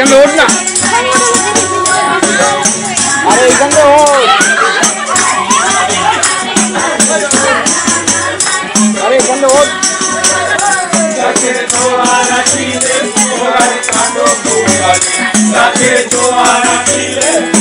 এখান থেকে ওঠ না আরে এখান থেকে ওঠ আরে এখান থেকে ওঠ চলবে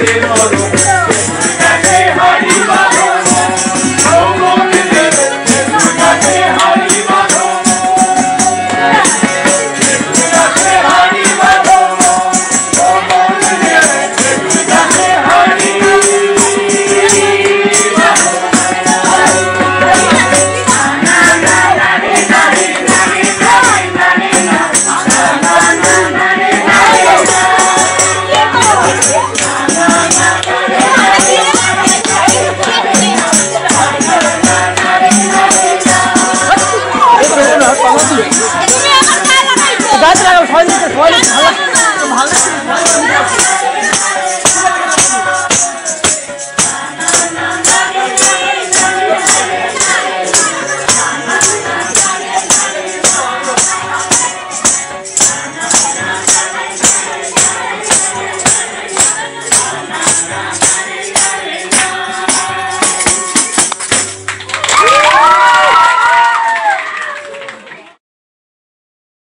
Mateo. serious.